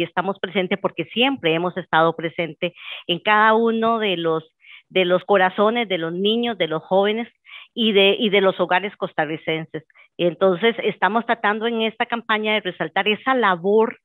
aquí estamos presentes porque siempre hemos estado presentes en cada uno de los, de los corazones de los niños, de los jóvenes y de, y de los hogares costarricenses. Entonces, estamos tratando en esta campaña de resaltar esa labor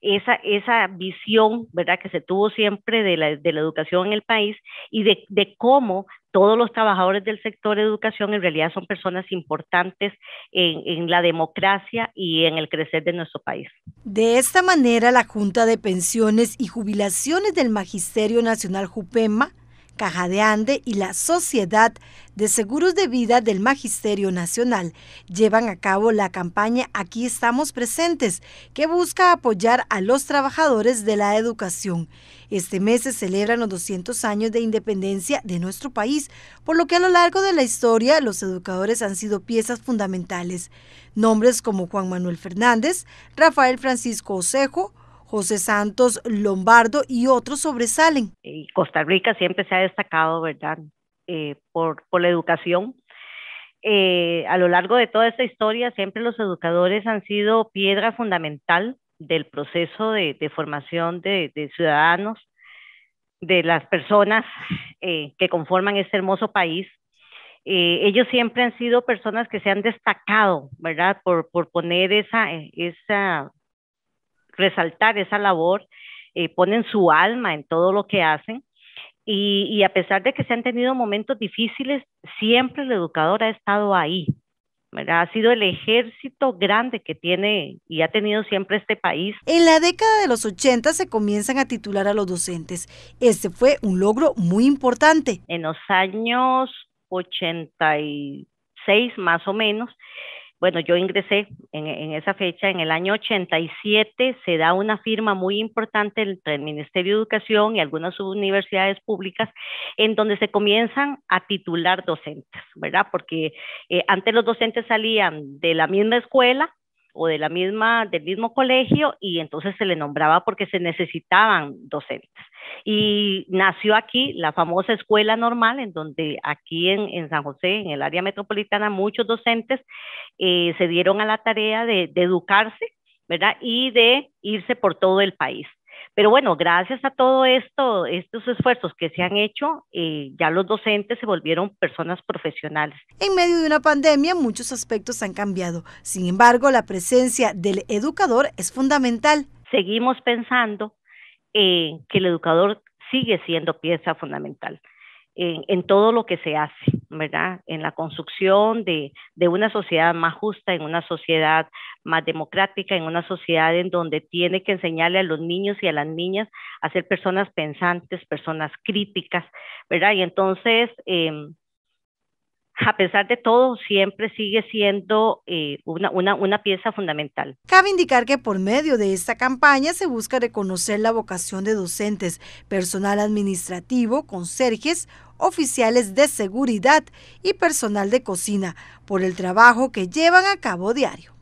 esa, esa visión, ¿verdad?, que se tuvo siempre de la, de la educación en el país y de, de, cómo todos los trabajadores del sector educación en realidad son personas importantes en, en la democracia y en el crecer de nuestro país. De esta manera, la Junta de Pensiones y Jubilaciones del Magisterio Nacional JUPEMA Caja de Ande y la Sociedad de Seguros de Vida del Magisterio Nacional llevan a cabo la campaña Aquí estamos presentes, que busca apoyar a los trabajadores de la educación. Este mes se celebran los 200 años de independencia de nuestro país, por lo que a lo largo de la historia los educadores han sido piezas fundamentales. Nombres como Juan Manuel Fernández, Rafael Francisco Osejo, José Santos Lombardo y otros sobresalen. Costa Rica siempre se ha destacado, ¿verdad?, eh, por, por, la educación. Eh, a lo largo de toda esta historia, siempre los educadores han sido piedra fundamental del proceso de, formación de, ciudadanos, de las personas eh, que conforman este hermoso país. Ellos siempre han sido personas que se han destacado, ¿verdad? Por, por poner esa, esa resaltar esa labor, eh, ponen su alma en todo lo que hacen. Y, y, a pesar de que se han tenido momentos difíciles, siempre el educador ha estado ahí. ¿verdad? Ha sido el ejército grande que tiene y ha tenido siempre este país. En la década de los 80 se comienzan a titular a los docentes. Este fue un logro muy importante. En los años 86 más o menos, bueno, yo ingresé en, esa fecha, en el año 87, se da una firma muy importante entre el Ministerio de Educación y algunas universidades públicas en donde se comienzan a titular docentes, ¿verdad? Porque eh, antes los docentes salían de la misma escuela o de la misma, del mismo colegio y entonces se le nombraba porque se necesitaban docentes. Y nació aquí la famosa escuela normal, en donde aquí en, en San José, en el área metropolitana, muchos docentes eh, se dieron a la tarea de, de educarse, ¿verdad? Y de irse por todo el país. Pero bueno, gracias a todo esto, estos esfuerzos que se han hecho, eh, ya los docentes se volvieron personas profesionales. En medio de una pandemia, muchos aspectos han cambiado. Sin embargo, la presencia del educador es fundamental. Seguimos pensando eh, que el educador sigue siendo pieza fundamental en, en, todo lo que se hace, ¿verdad? En la construcción de, de, una sociedad más justa, en una sociedad más democrática, en una sociedad en donde tiene que enseñarle a los niños y a las niñas a ser personas pensantes, personas críticas, ¿verdad? Y entonces, eh, a pesar de todo, siempre sigue siendo eh, una, una, una, pieza fundamental. Cabe indicar que por medio de esta campaña se busca reconocer la vocación de docentes, personal administrativo, conserjes, oficiales de seguridad y personal de cocina por el trabajo que llevan a cabo diario.